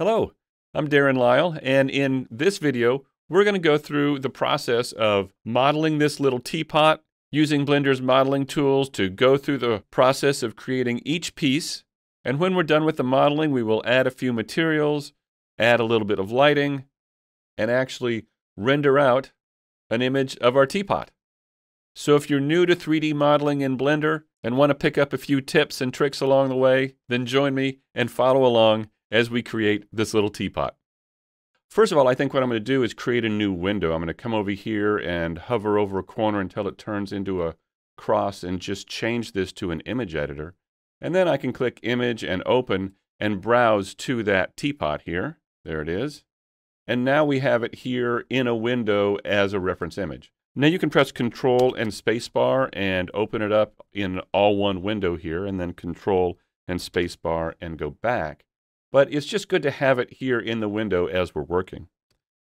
Hello, I'm Darrin Lile, and in this video, we're going to go through the process of modeling this little teapot using Blender's modeling tools to go through the process of creating each piece. And when we're done with the modeling, we will add a few materials, add a little bit of lighting, and actually render out an image of our teapot. So if you're new to 3D modeling in Blender and want to pick up a few tips and tricks along the way, then join me and follow along as we create this little teapot. First of all, I think what I'm going to do is create a new window. I'm going to come over here and hover over a corner until it turns into a cross and just change this to an image editor. And then I can click image and open and browse to that teapot here. There it is. And now we have it here in a window as a reference image. Now you can press Control and Spacebar and open it up in all one window here and then Control and Spacebar and go back but it's just good to have it here in the window as we're working.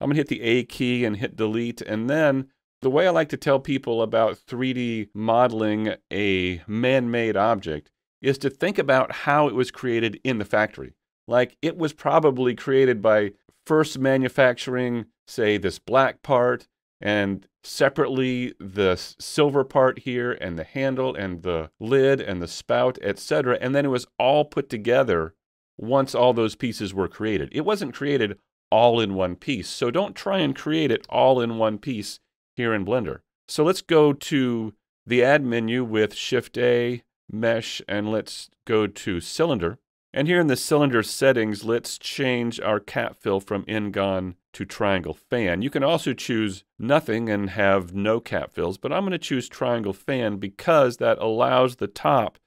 I'm going to hit the A key and hit delete, and then the way I like to tell people about 3D modeling a man-made object is to think about how it was created in the factory. Like it was probably created by first manufacturing, say, this black part, and separately the silver part here, and the handle, and the lid, and the spout, etc. And then it was all put together once all those pieces were created. It wasn't created all in one piece, so don't try and create it all in one piece here in Blender. So let's go to the Add menu with Shift-A, Mesh, and let's go to Cylinder. And here in the cylinder settings, let's change our cap fill from N-Gon to Triangle Fan. You can also choose nothing and have no cap fills, but I'm going to choose Triangle Fan because that allows the top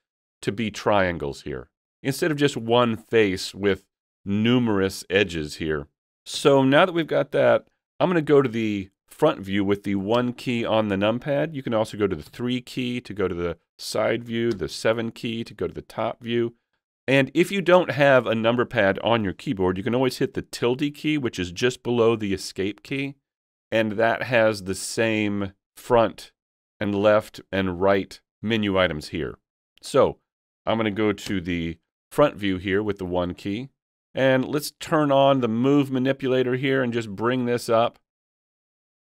to be triangles here instead of just one face with numerous edges here. So now that we've got that, I'm going to go to the front view with the one key on the numpad. You can also go to the three key to go to the side view, the seven key to go to the top view. And if you don't have a number pad on your keyboard, you can always hit the tilde key, which is just below the escape key. And that has the same front and left and right menu items here. So I'm going to go to the front view here with the one key. And let's turn on the move manipulator here and just bring this up.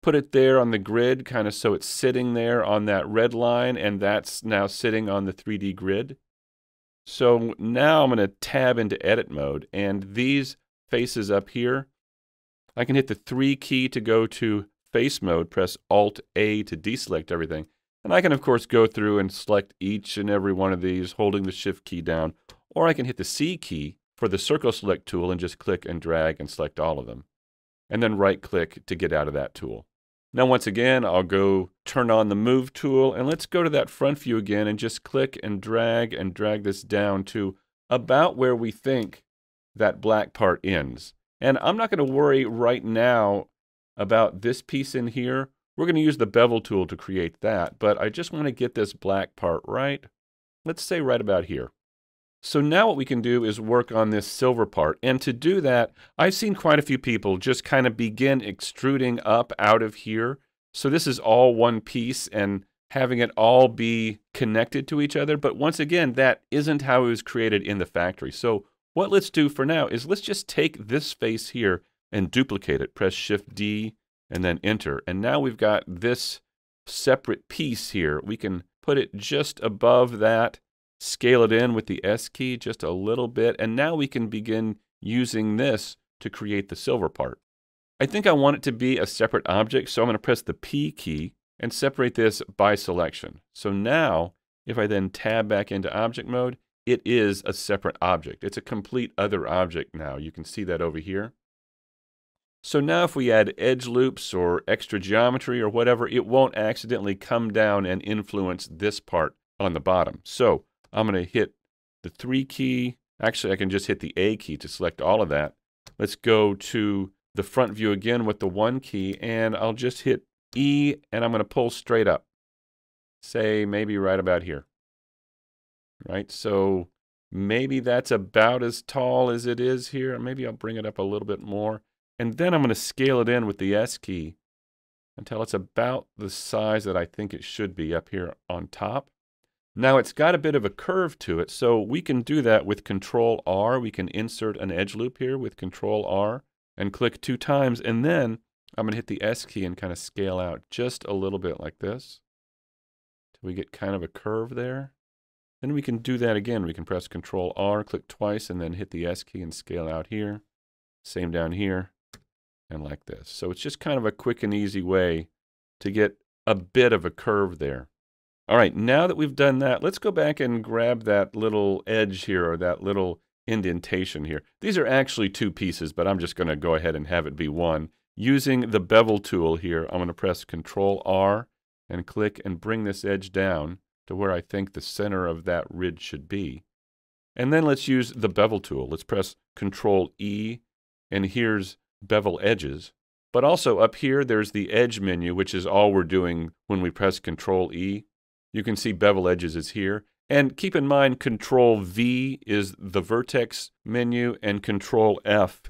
Put it there on the grid, kind of so it's sitting there on that red line, and that's now sitting on the 3D grid. So now I'm going to tab into edit mode, and these faces up here, I can hit the 3 key to go to face mode, press Alt A to deselect everything. And I can, of course, go through and select each and every one of these, holding the Shift key down, or I can hit the C key for the circle select tool and just click and drag and select all of them. And then right click to get out of that tool. Now once again, I'll go turn on the move tool and let's go to that front view again and just click and drag and drag this down to about where we think that black part ends. And I'm not going to worry right now about this piece in here. We're going to use the bevel tool to create that, but I just want to get this black part right. Let's say right about here. So now what we can do is work on this silver part. And to do that, I've seen quite a few people just kind of begin extruding up out of here. So this is all one piece and having it all be connected to each other. But once again, that isn't how it was created in the factory. So what let's do for now is let's just take this face here and duplicate it. Press Shift D and then enter. And now we've got this separate piece here. We can put it just above that scale it in with the S key just a little bit, and now we can begin using this to create the silver part. I think I want it to be a separate object, so I'm going to press the P key and separate this by selection. So now, if I then tab back into object mode, it is a separate object. It's a complete other object now. You can see that over here. So now if we add edge loops or extra geometry or whatever, it won't accidentally come down and influence this part on the bottom. So I'm going to hit the 3 key. Actually, I can just hit the A key to select all of that. Let's go to the front view again with the 1 key, and I'll just hit E, and I'm going to pull straight up. Say maybe right about here. Right, so maybe that's about as tall as it is here. Maybe I'll bring it up a little bit more. And then I'm going to scale it in with the S key until it's about the size that I think it should be up here on top. Now it's got a bit of a curve to it, so we can do that with Control R. We can insert an edge loop here with Control R and click two times, and then I'm going to hit the S key and kind of scale out just a little bit like this. Till we get kind of a curve there. Then we can do that again. We can press Control R, click twice, and then hit the S key and scale out here. Same down here, and like this. So it's just kind of a quick and easy way to get a bit of a curve there. All right, now that we've done that, let's go back and grab that little edge here or that little indentation here. These are actually two pieces, but I'm just going to go ahead and have it be one. Using the bevel tool here, I'm going to press Control R and click and bring this edge down to where I think the center of that ridge should be. And then let's use the bevel tool. Let's press Control E, and here's bevel edges. But also up here, there's the edge menu, which is all we're doing when we press Control E. You can see bevel edges is here. And keep in mind, Control V is the vertex menu, and Control F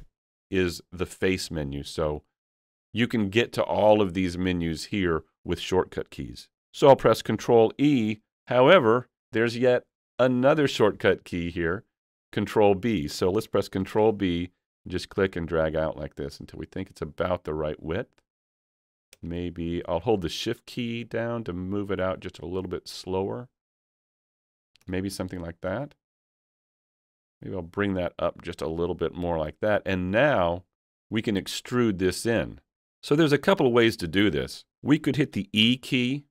is the face menu. So you can get to all of these menus here with shortcut keys. So I'll press Control E. However, there's yet another shortcut key here, Control B. So let's press Control B just click and drag out like this until we think it's about the right width. Maybe I'll hold the shift key down to move it out just a little bit slower. Maybe something like that. Maybe I'll bring that up just a little bit more like that. And now we can extrude this in. So there's a couple of ways to do this. We could hit the E key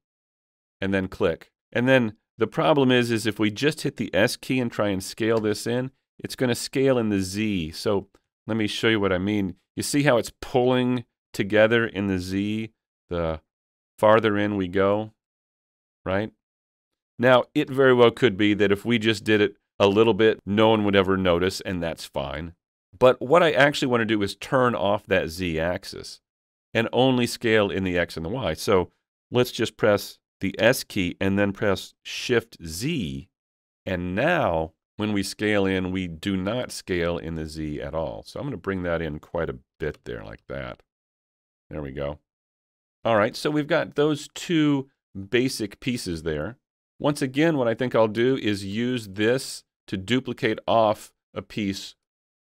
and then click. And then the problem is, is if we just hit the S key and try and scale this in, it's going to scale in the Z. So let me show you what I mean. You see how it's pulling together in the Z the farther in we go, right? Now, it very well could be that if we just did it a little bit, no one would ever notice, and that's fine. But what I actually want to do is turn off that Z axis and only scale in the X and the Y. So let's just press the S key and then press Shift Z. And now when we scale in, we do not scale in the Z at all. So I'm going to bring that in quite a bit there like that. There we go. All right, so we've got those two basic pieces there. Once again, what I think I'll do is use this to duplicate off a piece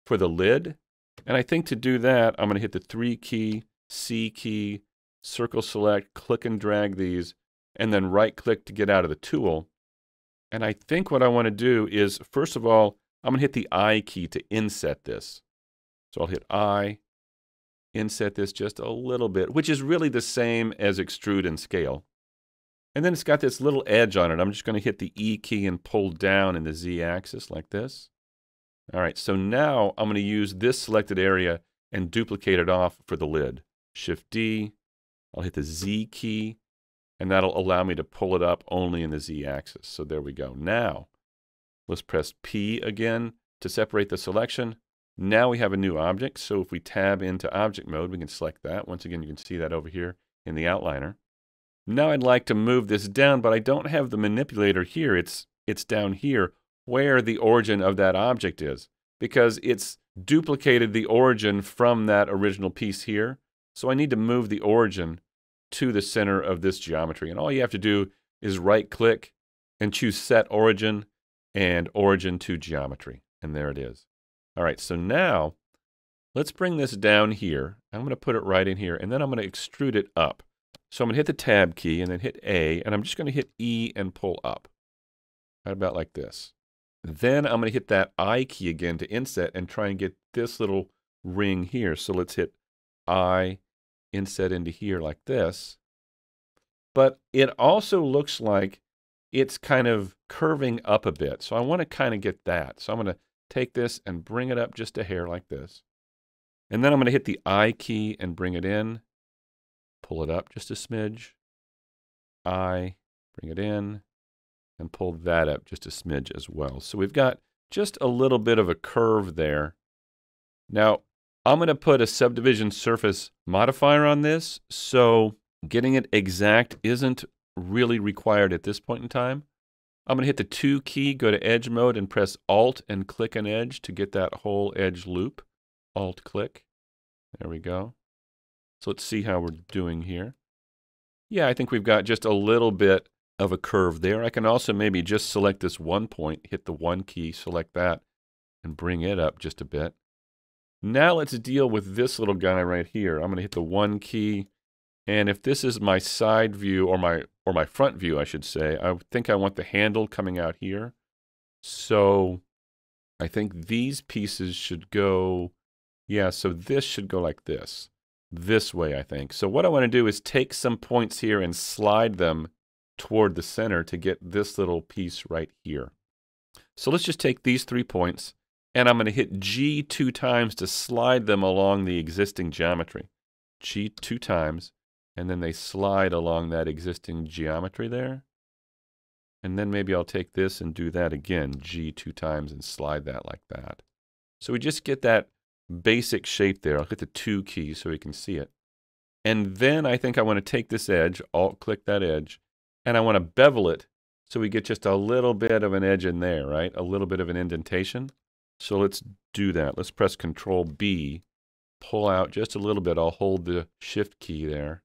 for the lid. And I think to do that, I'm going to hit the 3 key, C key, circle select, click and drag these, and then right click to get out of the tool. And I think what I want to do is, first of all, I'm going to hit the I key to inset this. So I'll hit I, inset this just a little bit, which is really the same as extrude and scale. And then it's got this little edge on it. I'm just going to hit the E key and pull down in the Z axis like this. All right, so now I'm going to use this selected area and duplicate it off for the lid. Shift D, I'll hit the Z key, and that'll allow me to pull it up only in the z-axis. So there we go. Now, let's press P again to separate the selection. Now we have a new object, so if we tab into object mode, we can select that. Once again, you can see that over here in the outliner. Now I'd like to move this down, but I don't have the manipulator here. It's, it's down here where the origin of that object is, because it's duplicated the origin from that original piece here. So I need to move the origin to the center of this geometry. And all you have to do is right click and choose set origin and origin to geometry. And there it is. All right, so now let's bring this down here. I'm going to put it right in here, and then I'm going to extrude it up. So I'm going to hit the tab key and then hit A, and I'm just going to hit E and pull up. Right about like this. Then I'm going to hit that I key again to inset and try and get this little ring here. So let's hit I inset into here like this. But it also looks like it's kind of curving up a bit. So I want to kind of get that. So I'm going to take this and bring it up just a hair like this. And then I'm going to hit the I key and bring it in. Pull it up just a smidge. I, bring it in, and pull that up just a smidge as well. So we've got just a little bit of a curve there. Now, I'm going to put a subdivision surface modifier on this, so getting it exact isn't really required at this point in time. I'm going to hit the 2 key, go to edge mode, and press Alt and click an edge to get that whole edge loop. Alt click. There we go. So let's see how we're doing here. Yeah, I think we've got just a little bit of a curve there. I can also maybe just select this one point, hit the one key, select that, and bring it up just a bit. Now let's deal with this little guy right here. I'm going to hit the one key, and if this is my side view or my or my front view, I should say, I think I want the handle coming out here. So I think these pieces should go, yeah, so this should go like this. This way, I think. So what I want to do is take some points here and slide them toward the center to get this little piece right here. So let's just take these three points, and I'm going to hit G two times to slide them along the existing geometry. G two times, and then they slide along that existing geometry there. And then maybe I'll take this and do that again, G two times, and slide that like that. So we just get that basic shape there. I'll hit the 2 key so we can see it. And then I think I want to take this edge, Alt-click that edge, and I want to bevel it so we get just a little bit of an edge in there, right? A little bit of an indentation. So let's do that. Let's press Control B, pull out just a little bit. I'll hold the Shift key there.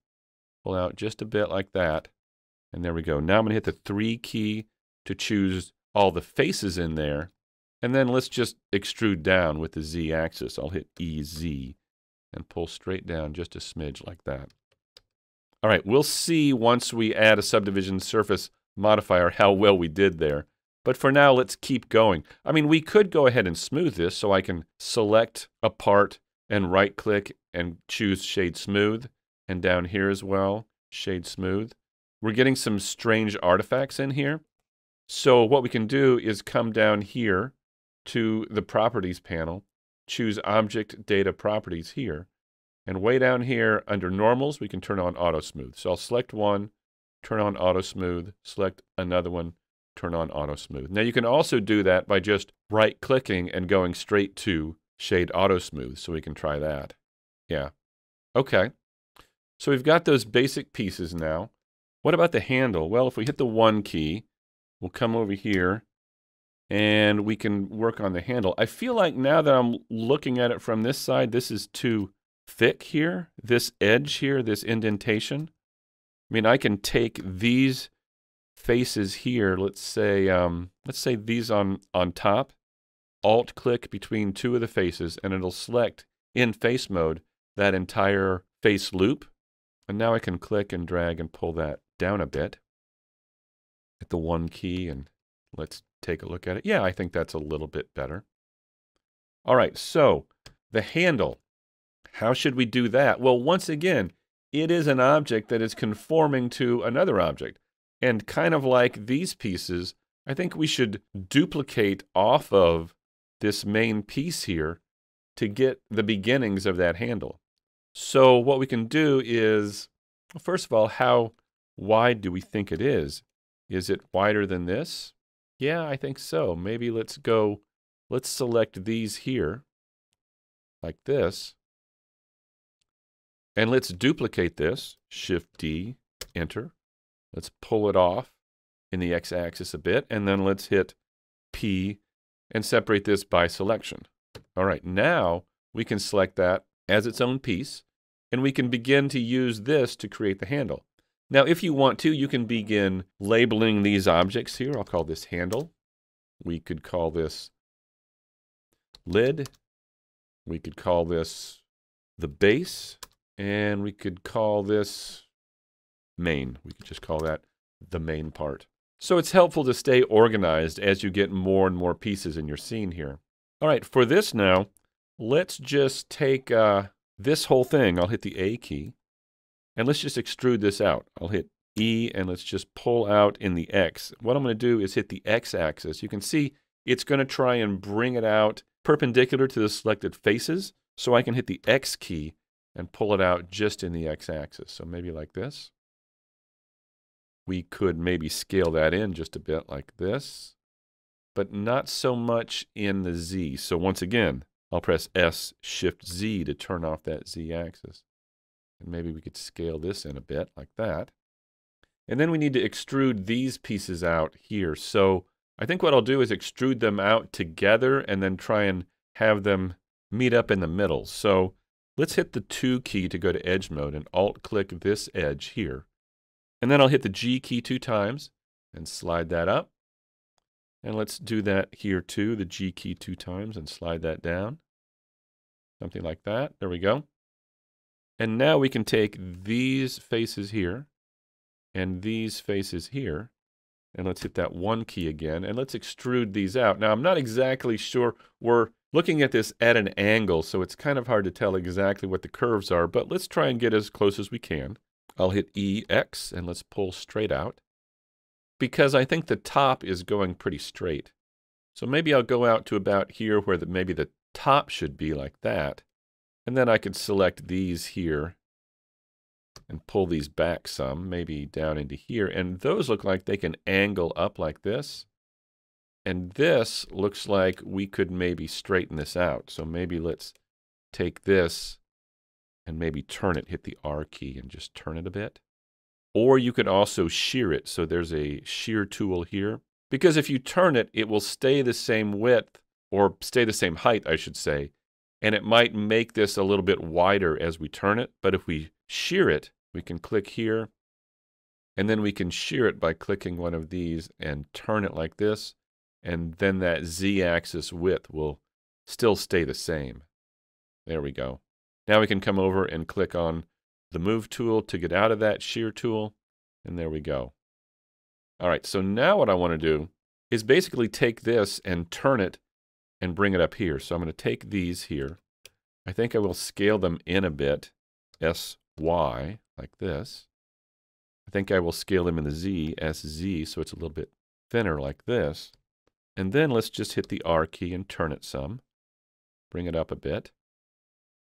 Pull out just a bit like that. And there we go. Now I'm going to hit the 3 key to choose all the faces in there. And then let's just extrude down with the Z axis. I'll hit EZ and pull straight down just a smidge like that. All right, we'll see once we add a subdivision surface modifier how well we did there. But for now, let's keep going. I mean, we could go ahead and smooth this so I can select a part and right click and choose shade smooth and down here as well, shade smooth. We're getting some strange artifacts in here. So what we can do is come down here to the Properties panel, choose Object Data Properties here, and way down here under Normals, we can turn on Auto Smooth. So I'll select one, turn on Auto Smooth, select another one, turn on Auto Smooth. Now you can also do that by just right-clicking and going straight to Shade Auto Smooth, so we can try that. Yeah. Okay. So we've got those basic pieces now. What about the handle? Well, if we hit the 1 key, we'll come over here and we can work on the handle. I feel like now that I'm looking at it from this side, this is too thick here, this edge here, this indentation. I mean, I can take these faces here, let's say, um, let's say these on, on top, alt click between two of the faces, and it'll select in face mode that entire face loop. And now I can click and drag and pull that down a bit. Hit the one key and let's take a look at it. Yeah, I think that's a little bit better. All right, so the handle. How should we do that? Well, once again, it is an object that is conforming to another object. And kind of like these pieces, I think we should duplicate off of this main piece here to get the beginnings of that handle. So what we can do is, first of all, how wide do we think it is? Is it wider than this? Yeah, I think so. Maybe let's go, let's select these here, like this. And let's duplicate this, Shift D, Enter. Let's pull it off in the x-axis a bit, and then let's hit P and separate this by selection. All right, now we can select that as its own piece, and we can begin to use this to create the handle. Now, if you want to, you can begin labeling these objects here. I'll call this handle. We could call this lid. We could call this the base. And we could call this main. We could just call that the main part. So it's helpful to stay organized as you get more and more pieces in your scene here. All right, for this now, let's just take uh, this whole thing. I'll hit the A key. And let's just extrude this out. I'll hit E and let's just pull out in the X. What I'm going to do is hit the X axis. You can see it's going to try and bring it out perpendicular to the selected faces. So I can hit the X key and pull it out just in the X axis. So maybe like this. We could maybe scale that in just a bit like this, but not so much in the Z. So once again, I'll press S, Shift Z to turn off that Z axis. And maybe we could scale this in a bit like that. And then we need to extrude these pieces out here. So I think what I'll do is extrude them out together and then try and have them meet up in the middle. So let's hit the 2 key to go to edge mode and alt click this edge here. And then I'll hit the G key two times and slide that up. And let's do that here too, the G key two times and slide that down. Something like that. There we go. And now we can take these faces here and these faces here. And let's hit that one key again. And let's extrude these out. Now, I'm not exactly sure. We're looking at this at an angle, so it's kind of hard to tell exactly what the curves are. But let's try and get as close as we can. I'll hit EX, and let's pull straight out. Because I think the top is going pretty straight. So maybe I'll go out to about here where the, maybe the top should be like that. And then I could select these here and pull these back some, maybe down into here. And those look like they can angle up like this. And this looks like we could maybe straighten this out. So maybe let's take this and maybe turn it, hit the R key and just turn it a bit. Or you could also shear it. So there's a shear tool here. Because if you turn it, it will stay the same width, or stay the same height, I should say, and it might make this a little bit wider as we turn it. But if we shear it, we can click here, and then we can shear it by clicking one of these and turn it like this, and then that z-axis width will still stay the same. There we go. Now we can come over and click on the move tool to get out of that shear tool, and there we go. All right, so now what I want to do is basically take this and turn it and bring it up here. So I'm going to take these here. I think I will scale them in a bit, SY, like this. I think I will scale them in the Z, SZ, so it's a little bit thinner like this. And then let's just hit the R key and turn it some. Bring it up a bit.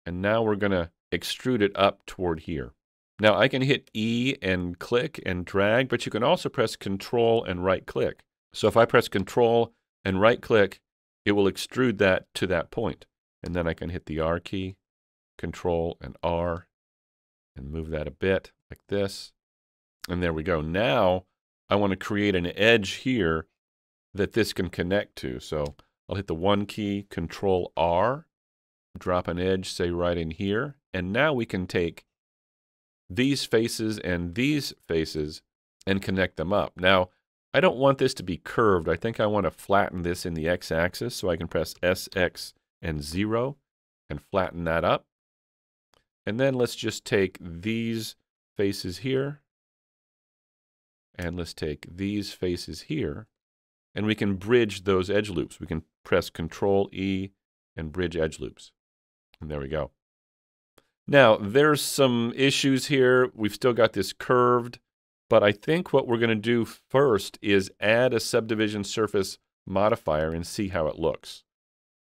And now we're going to extrude it up toward here. Now I can hit E and click and drag, but you can also press Control and right click. So if I press Control and right click, it will extrude that to that point. And then I can hit the R key, Control and R, and move that a bit like this. And there we go. Now I want to create an edge here that this can connect to. So I'll hit the one key, Control R, drop an edge, say right in here. And now we can take these faces and these faces and connect them up. Now, I don't want this to be curved. I think I want to flatten this in the x-axis so I can press SX and 0 and flatten that up. And then let's just take these faces here and let's take these faces here and we can bridge those edge loops. We can press Control E and bridge edge loops. And there we go. Now, there's some issues here. We've still got this curved. But I think what we're going to do first is add a subdivision surface modifier and see how it looks.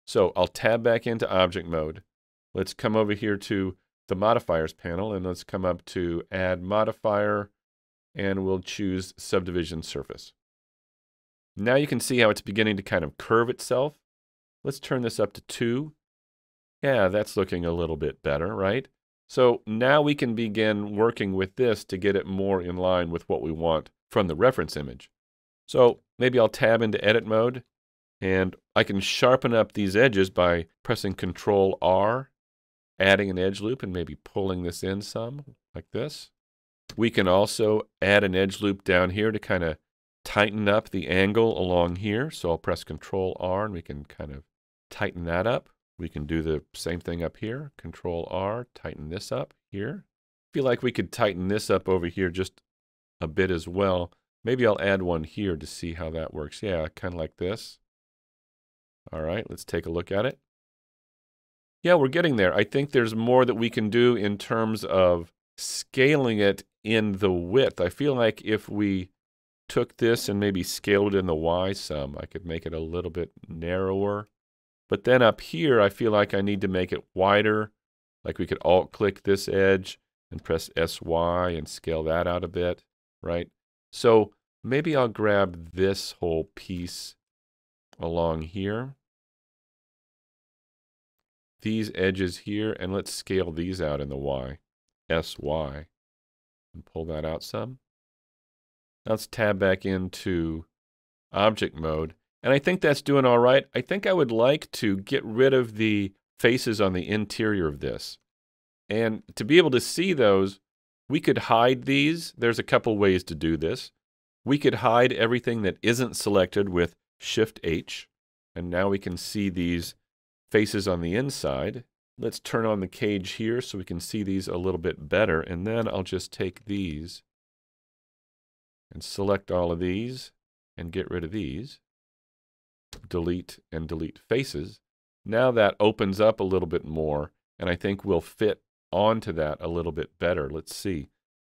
So I'll tab back into object mode. Let's come over here to the modifiers panel and let's come up to add modifier and we'll choose subdivision surface. Now you can see how it's beginning to kind of curve itself. Let's turn this up to 2. Yeah, that's looking a little bit better, right? So now we can begin working with this to get it more in line with what we want from the reference image. So maybe I'll tab into edit mode and I can sharpen up these edges by pressing Control R, adding an edge loop and maybe pulling this in some like this. We can also add an edge loop down here to kind of tighten up the angle along here. So I'll press Control R and we can kind of tighten that up. We can do the same thing up here. Control R, tighten this up here. feel like we could tighten this up over here just a bit as well. Maybe I'll add one here to see how that works. Yeah, kind of like this. All right, let's take a look at it. Yeah, we're getting there. I think there's more that we can do in terms of scaling it in the width. I feel like if we took this and maybe scaled it in the Y some, I could make it a little bit narrower. But then up here, I feel like I need to make it wider. Like we could alt click this edge and press SY and scale that out a bit, right? So maybe I'll grab this whole piece along here. These edges here, and let's scale these out in the Y, SY, and pull that out some. Now let's tab back into object mode and I think that's doing all right. I think I would like to get rid of the faces on the interior of this. And to be able to see those, we could hide these. There's a couple ways to do this. We could hide everything that isn't selected with Shift H. And now we can see these faces on the inside. Let's turn on the cage here so we can see these a little bit better. And then I'll just take these and select all of these and get rid of these. Delete and delete faces. Now that opens up a little bit more, and I think we'll fit onto that a little bit better. Let's see.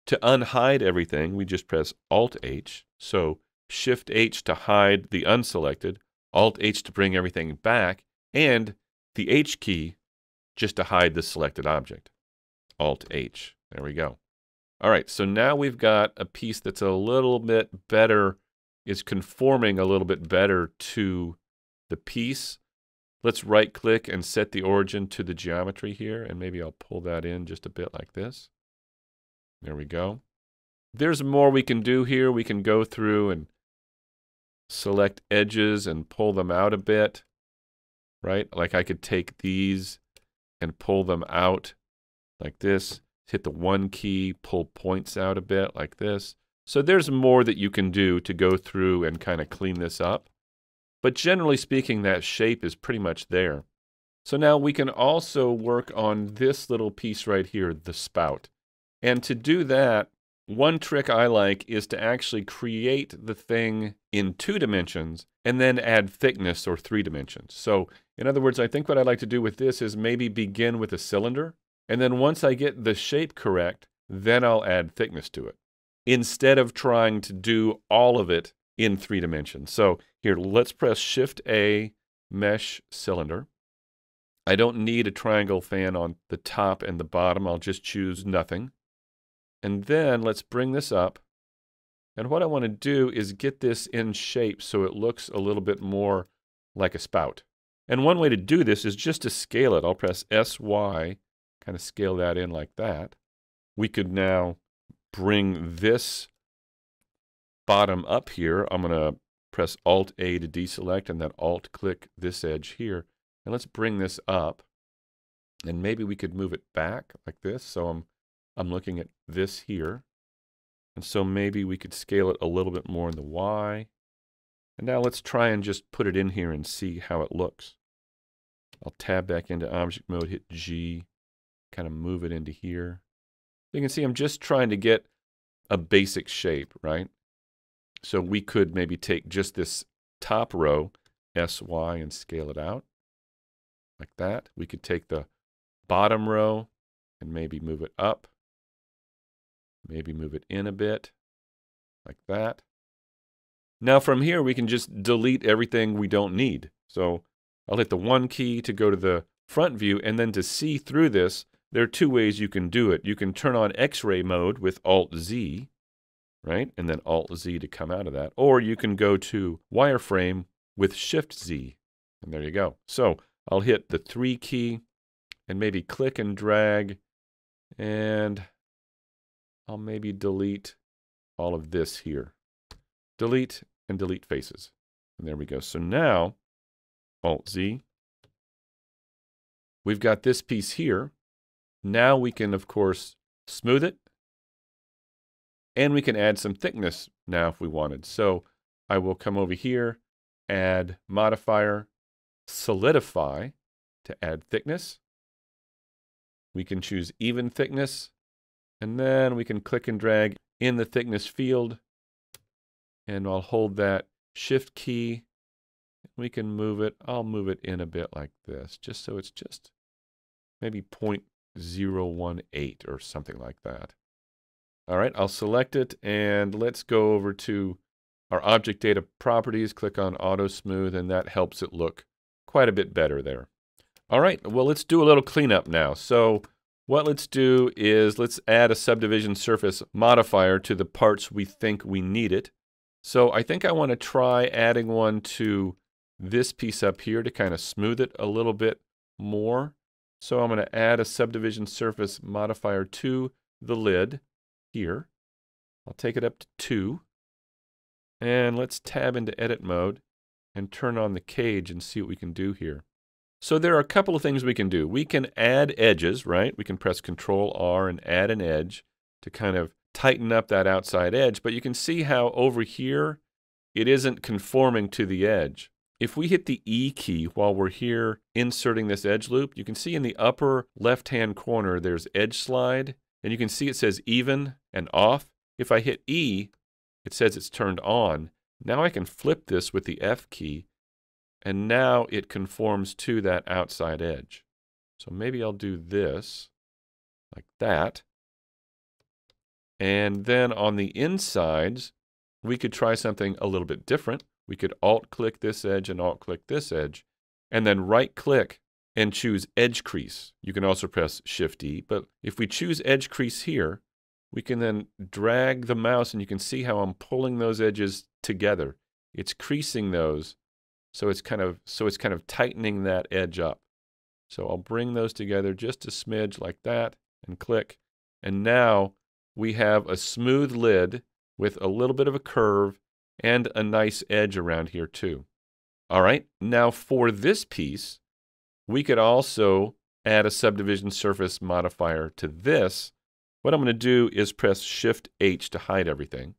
To unhide everything, we just press Alt-H. So Shift-H to hide the unselected, Alt-H to bring everything back, and the H key just to hide the selected object. Alt-H. There we go. All right, so now we've got a piece that's a little bit better, is conforming a little bit better to the piece. Let's right click and set the origin to the geometry here, and maybe I'll pull that in just a bit like this. There we go. There's more we can do here. We can go through and select edges and pull them out a bit, right? Like I could take these and pull them out like this, hit the one key, pull points out a bit like this. So there's more that you can do to go through and kind of clean this up. But generally speaking, that shape is pretty much there. So now we can also work on this little piece right here, the spout. And to do that, one trick I like is to actually create the thing in two dimensions and then add thickness or three dimensions. So in other words, I think what I'd like to do with this is maybe begin with a cylinder. And then once I get the shape correct, then I'll add thickness to it instead of trying to do all of it in three dimensions. So here, let's press Shift A, Mesh Cylinder. I don't need a triangle fan on the top and the bottom. I'll just choose nothing. And then let's bring this up. And what I want to do is get this in shape so it looks a little bit more like a spout. And one way to do this is just to scale it. I'll press SY, kind of scale that in like that. We could now bring this bottom up here. I'm going to press Alt-A to deselect and then Alt-click this edge here. And let's bring this up. And maybe we could move it back like this. So I'm I'm looking at this here. And so maybe we could scale it a little bit more in the Y. And now let's try and just put it in here and see how it looks. I'll tab back into object mode, hit G, kind of move it into here. You can see I'm just trying to get a basic shape, right? So we could maybe take just this top row, SY, and scale it out like that. We could take the bottom row and maybe move it up. Maybe move it in a bit, like that. Now from here, we can just delete everything we don't need. So I'll hit the one key to go to the front view, and then to see through this, there are two ways you can do it. You can turn on X-ray mode with Alt-Z, right? And then Alt-Z to come out of that. Or you can go to wireframe with Shift-Z, and there you go. So I'll hit the 3 key and maybe click and drag, and I'll maybe delete all of this here. Delete and delete faces. And there we go. So now, Alt-Z, we've got this piece here. Now we can, of course, smooth it. And we can add some thickness now if we wanted. So I will come over here, add modifier, solidify to add thickness. We can choose even thickness and then we can click and drag in the thickness field. And I'll hold that shift key. We can move it. I'll move it in a bit like this, just so it's just maybe 0.018 or something like that. All right, I'll select it and let's go over to our object data properties, click on auto smooth, and that helps it look quite a bit better there. All right, well, let's do a little cleanup now. So what let's do is let's add a subdivision surface modifier to the parts we think we need it. So I think I want to try adding one to this piece up here to kind of smooth it a little bit more. So I'm going to add a subdivision surface modifier to the lid here. I'll take it up to 2. And let's tab into edit mode and turn on the cage and see what we can do here. So there are a couple of things we can do. We can add edges, right? We can press Control R and add an edge to kind of tighten up that outside edge, but you can see how over here it isn't conforming to the edge. If we hit the E key while we're here inserting this edge loop, you can see in the upper left-hand corner there's edge slide, and you can see it says even and off. If I hit E, it says it's turned on. Now I can flip this with the F key, and now it conforms to that outside edge. So maybe I'll do this like that. And then on the insides, we could try something a little bit different. We could alt-click this edge and alt-click this edge, and then right-click and choose Edge Crease. You can also press Shift-D, but if we choose Edge Crease here, we can then drag the mouse and you can see how I'm pulling those edges together. It's creasing those, so it's kind of so it's kind of tightening that edge up. So I'll bring those together just a smidge like that and click. And now we have a smooth lid with a little bit of a curve and a nice edge around here too. All right, now for this piece, we could also add a subdivision surface modifier to this. What I'm going to do is press Shift H to hide everything.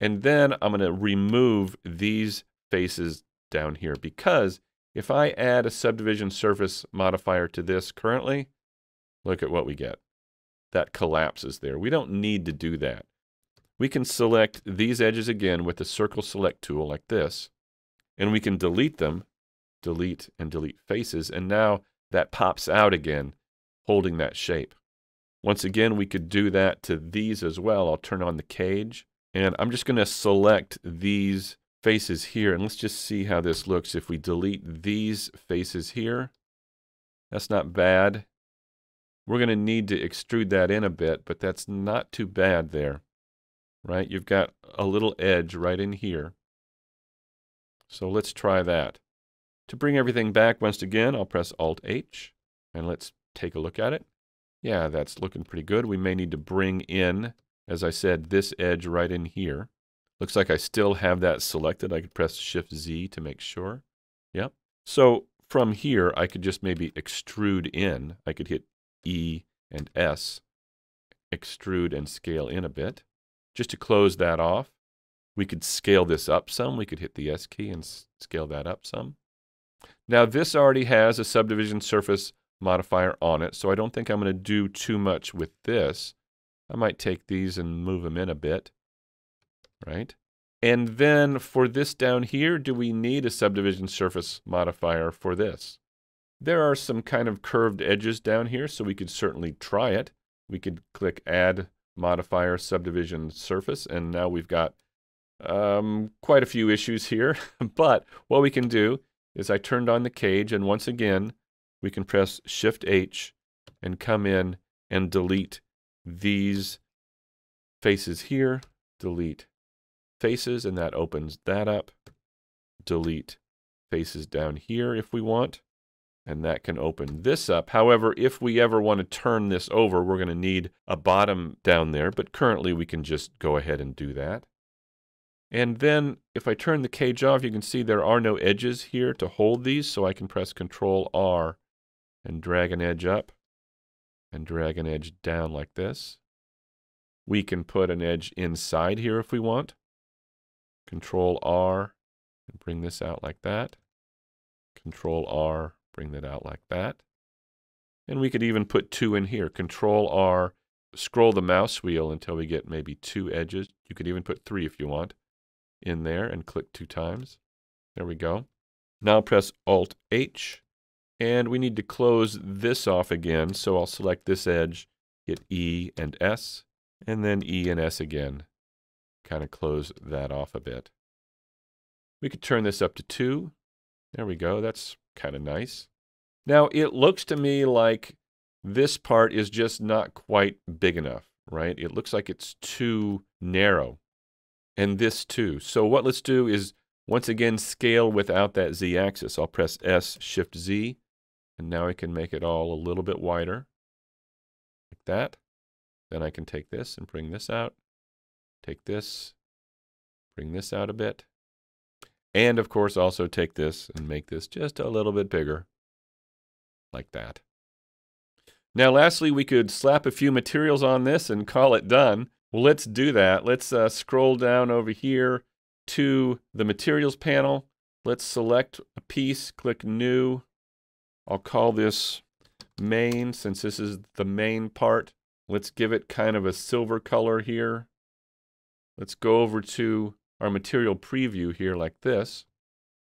And then I'm going to remove these faces down here because if I add a subdivision surface modifier to this currently, look at what we get. That collapses there. We don't need to do that. We can select these edges again with the circle select tool like this, and we can delete them, delete and delete faces, and now that pops out again, holding that shape. Once again, we could do that to these as well. I'll turn on the cage, and I'm just going to select these faces here, and let's just see how this looks if we delete these faces here. That's not bad. We're going to need to extrude that in a bit, but that's not too bad there right? You've got a little edge right in here. So let's try that. To bring everything back once again, I'll press Alt-H, and let's take a look at it. Yeah, that's looking pretty good. We may need to bring in, as I said, this edge right in here. Looks like I still have that selected. I could press Shift-Z to make sure. Yep. So from here, I could just maybe extrude in. I could hit E and S, extrude and scale in a bit. Just to close that off, we could scale this up some. We could hit the S key and scale that up some. Now this already has a subdivision surface modifier on it, so I don't think I'm going to do too much with this. I might take these and move them in a bit, right? And then for this down here, do we need a subdivision surface modifier for this? There are some kind of curved edges down here, so we could certainly try it. We could click Add modifier subdivision surface. And now we've got um, quite a few issues here. but what we can do is I turned on the cage and once again, we can press Shift H and come in and delete these faces here, delete faces, and that opens that up. Delete faces down here if we want and that can open this up. However, if we ever want to turn this over, we're going to need a bottom down there, but currently we can just go ahead and do that. And then if I turn the cage off, you can see there are no edges here to hold these, so I can press Control R and drag an edge up and drag an edge down like this. We can put an edge inside here if we want. Control R and bring this out like that. Control R Bring that out like that. And we could even put two in here. Control R, scroll the mouse wheel until we get maybe two edges. You could even put three if you want in there and click two times. There we go. Now press Alt H and we need to close this off again. So I'll select this edge, hit E and S, and then E and S again. Kind of close that off a bit. We could turn this up to two. There we go. That's kind of nice. Now, it looks to me like this part is just not quite big enough, right? It looks like it's too narrow. And this too. So what let's do is, once again, scale without that z-axis. I'll press S, Shift Z, and now I can make it all a little bit wider, like that. Then I can take this and bring this out, take this, bring this out a bit, and of course, also take this and make this just a little bit bigger, like that. Now, lastly, we could slap a few materials on this and call it done. Well, let's do that. Let's uh, scroll down over here to the materials panel. Let's select a piece, click new. I'll call this main since this is the main part. Let's give it kind of a silver color here. Let's go over to our material preview here like this.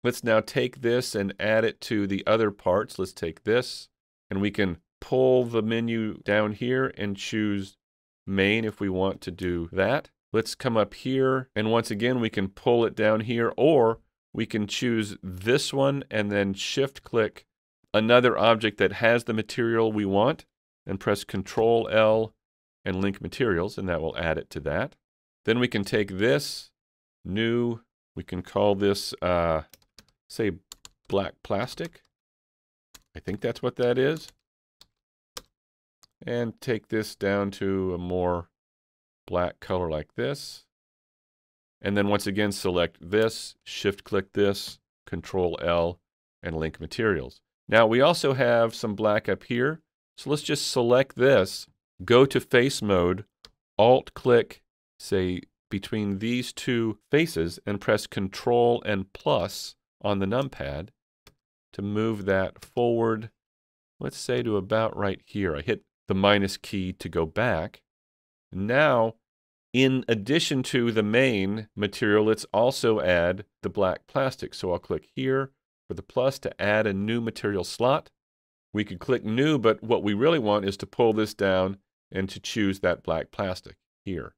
Let's now take this and add it to the other parts. Let's take this and we can pull the menu down here and choose main if we want to do that. Let's come up here and once again we can pull it down here or we can choose this one and then shift click another object that has the material we want and press Control L and link materials and that will add it to that. Then we can take this new, we can call this uh, say black plastic. I think that's what that is and take this down to a more black color like this. And then once again, select this, shift click this, control L, and link materials. Now we also have some black up here. So let's just select this, go to face mode, alt click, say between these two faces and press control and plus on the numpad to move that forward, let's say to about right here. I hit the minus key to go back. Now, in addition to the main material, let's also add the black plastic. So I'll click here for the plus to add a new material slot. We could click new, but what we really want is to pull this down and to choose that black plastic here.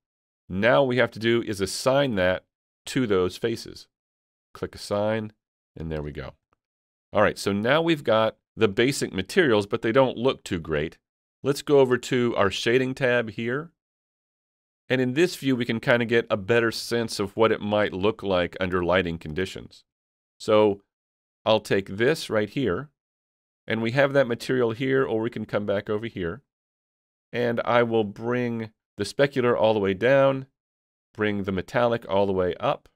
Now we have to do is assign that to those faces. Click assign, and there we go. All right, so now we've got the basic materials, but they don't look too great. Let's go over to our shading tab here. And in this view, we can kind of get a better sense of what it might look like under lighting conditions. So I'll take this right here, and we have that material here, or we can come back over here. And I will bring the specular all the way down, bring the metallic all the way up,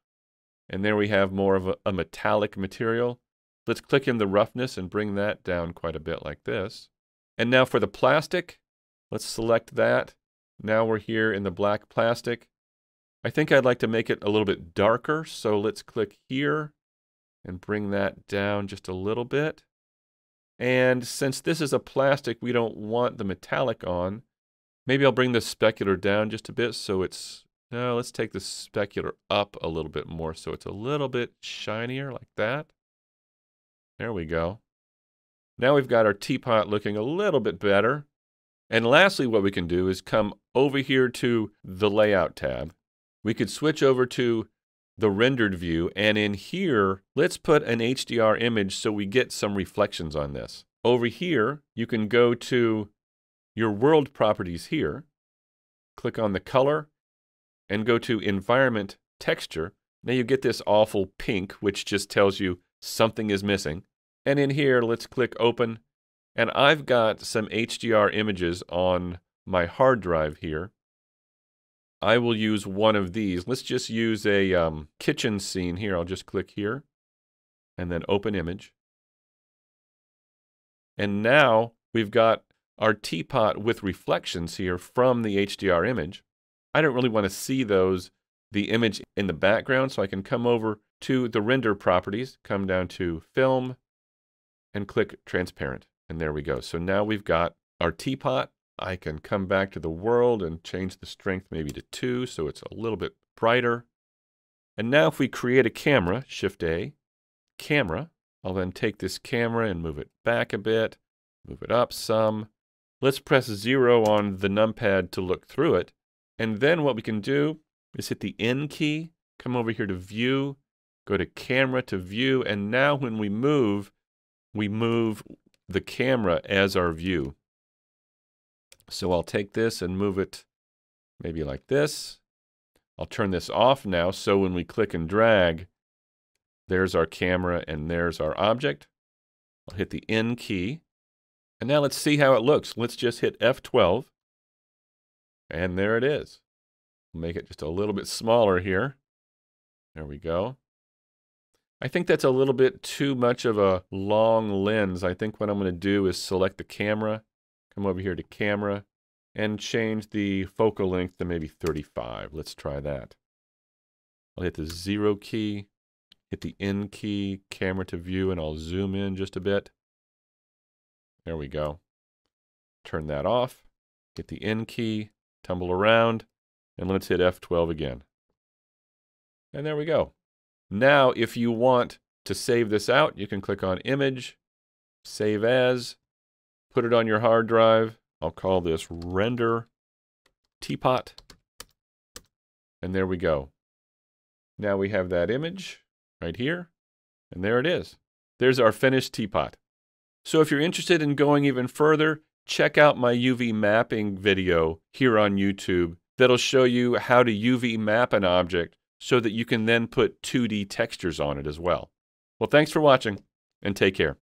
and there we have more of a, a metallic material. Let's click in the roughness and bring that down quite a bit like this. And now for the plastic, let's select that. Now we're here in the black plastic. I think I'd like to make it a little bit darker, so let's click here and bring that down just a little bit. And since this is a plastic, we don't want the metallic on. Maybe I'll bring the specular down just a bit so it's, no, let's take the specular up a little bit more so it's a little bit shinier like that. There we go. Now we've got our teapot looking a little bit better. And lastly, what we can do is come over here to the Layout tab. We could switch over to the rendered view, and in here, let's put an HDR image so we get some reflections on this. Over here, you can go to your world properties here, click on the color, and go to environment texture. Now you get this awful pink, which just tells you something is missing. And in here, let's click open. And I've got some HDR images on my hard drive here. I will use one of these. Let's just use a um, kitchen scene here. I'll just click here and then open image. And now we've got our teapot with reflections here from the HDR image. I don't really want to see those, the image in the background, so I can come over to the render properties, come down to film, and click transparent. And there we go. So now we've got our teapot. I can come back to the world and change the strength maybe to two so it's a little bit brighter. And now if we create a camera, Shift A, camera, I'll then take this camera and move it back a bit, move it up some. Let's press zero on the numpad to look through it. And then what we can do is hit the N key, come over here to view, go to camera to view, and now when we move, we move the camera as our view. So I'll take this and move it maybe like this. I'll turn this off now so when we click and drag, there's our camera and there's our object. I'll hit the N key. And now let's see how it looks. Let's just hit F12. And there it is. Make it just a little bit smaller here. There we go. I think that's a little bit too much of a long lens. I think what I'm going to do is select the camera, come over here to camera, and change the focal length to maybe 35. Let's try that. I'll hit the zero key, hit the N key, camera to view, and I'll zoom in just a bit. There we go. Turn that off, hit the N key, tumble around, and let's hit F12 again. And there we go. Now, if you want to save this out, you can click on Image, Save As, put it on your hard drive. I'll call this Render Teapot. And there we go. Now we have that image right here, and there it is. There's our finished teapot. So if you're interested in going even further, check out my UV mapping video here on YouTube that'll show you how to UV map an object so that you can then put 2D textures on it as well. Well, thanks for watching, and take care.